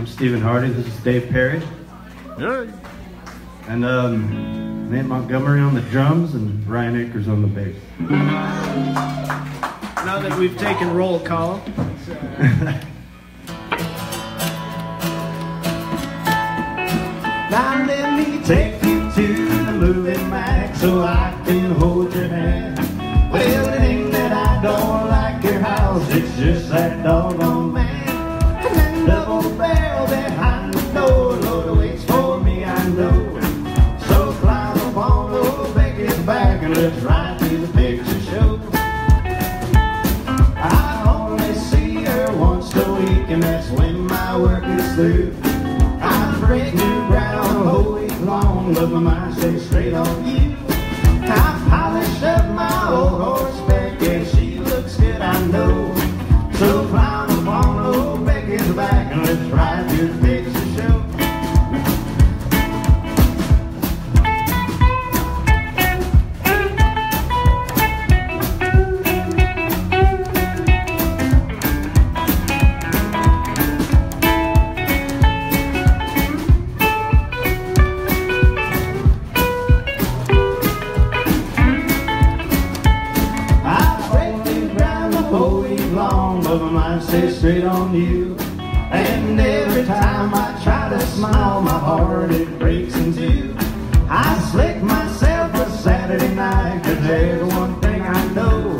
I'm Stephen Hardy. This is Dave Perry. And um, Nate Montgomery on the drums and Ryan Akers on the bass. Now that we've taken roll call. Now let me take you to the Movie Magg so I can hold your hand. And that's when my work is through. But my straight on you. And every time I try to smile, my heart it breaks in two. I slick myself a Saturday night, cause there's one thing I know.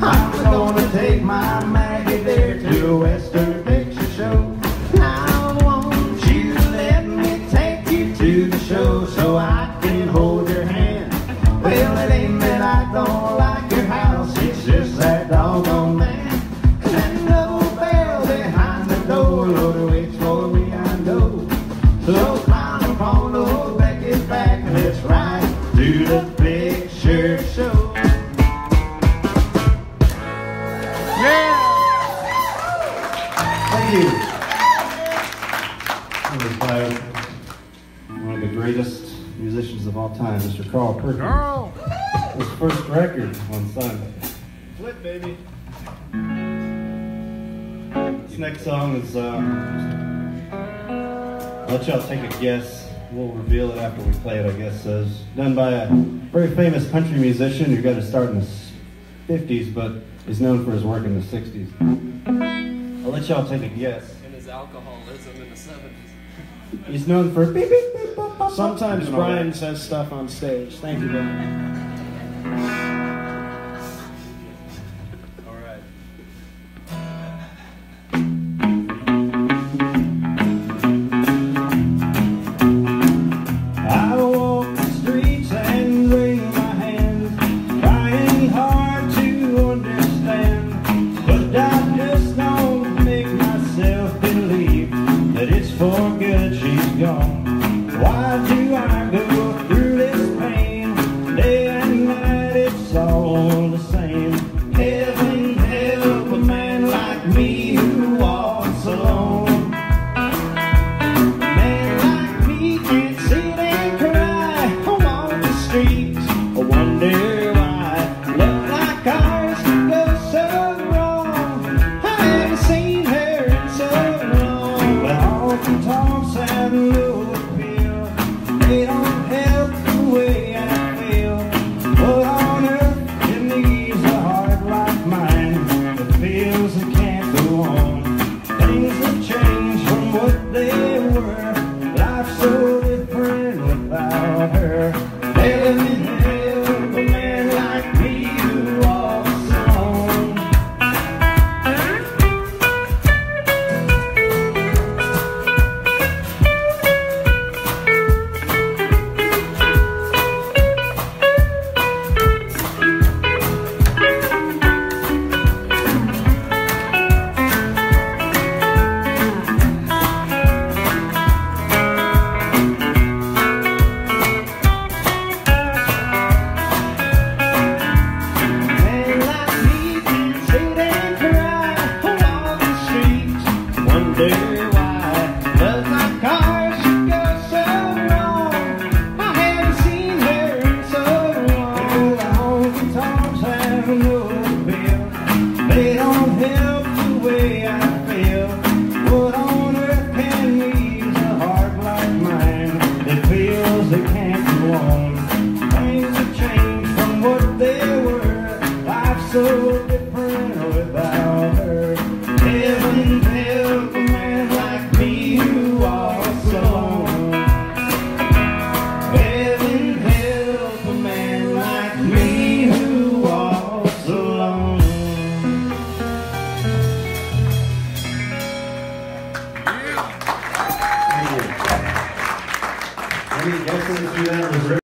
I'm gonna take my Maggie there to a Western picture show. Now won't you let me take you to the show so I can hold your hand? Well, it ain't that I don't like your house, it's just that doggone show. Thank you. Was by one of the greatest musicians of all time, Mr. Carl Perkins. Carl! His first record on Sunday. Flip, baby. This next song is, um, I'll let y'all take a guess. We'll reveal it after we play it, I guess. It's done by a very famous country musician who got his start in the 50s, but is known for his work in the 60s. I'll let y'all take a guess. and his alcoholism in the 70s. He's known for beep, beep, beep, bop, bop, Sometimes and all that. Brian says stuff on stage. Thank you, Brian.